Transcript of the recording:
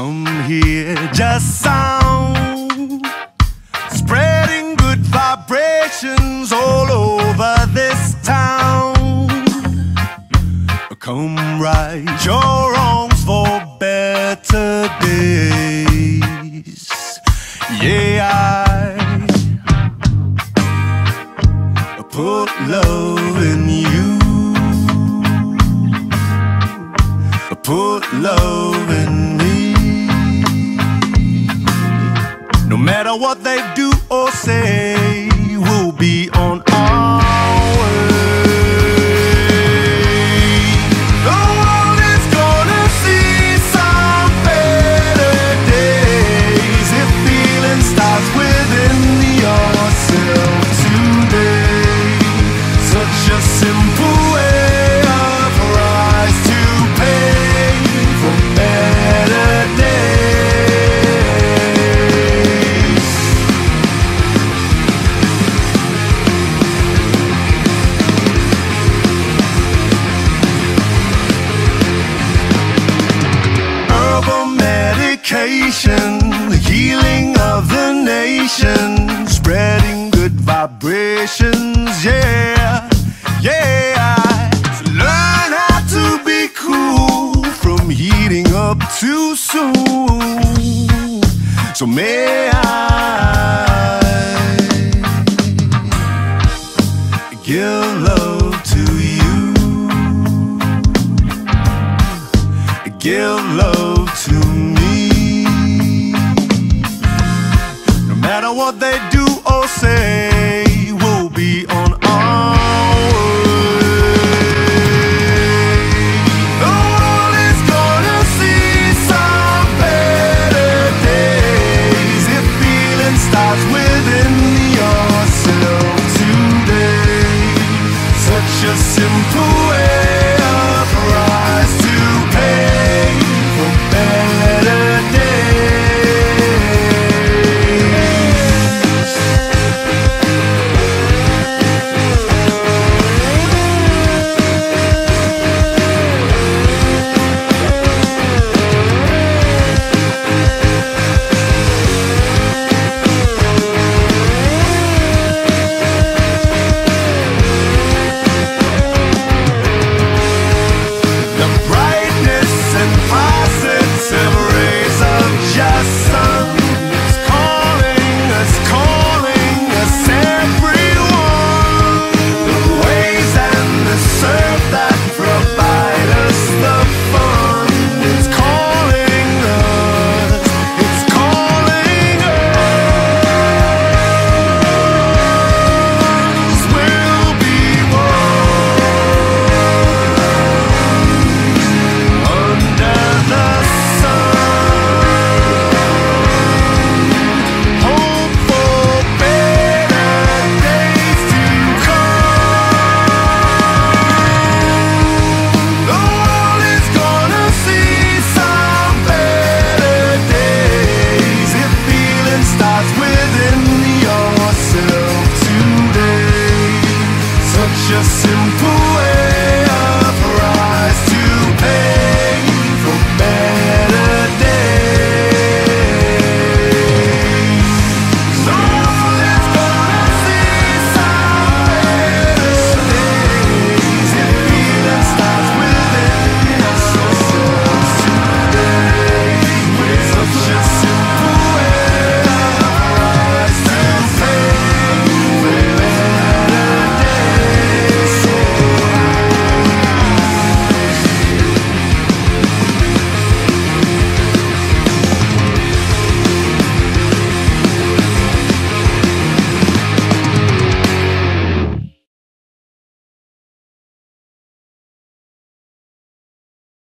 a sound, spreading good vibrations all over this town. Come right your wrongs for better days. Yeah, I put love in you. Put love in me. No matter what they do or say, we'll be on the healing of the nation, spreading good vibrations, yeah, yeah. So learn how to be cool from heating up too soon. So may I give love to you? give love what they do or say will be on our way. The world is gonna see some better days if feeling starts with.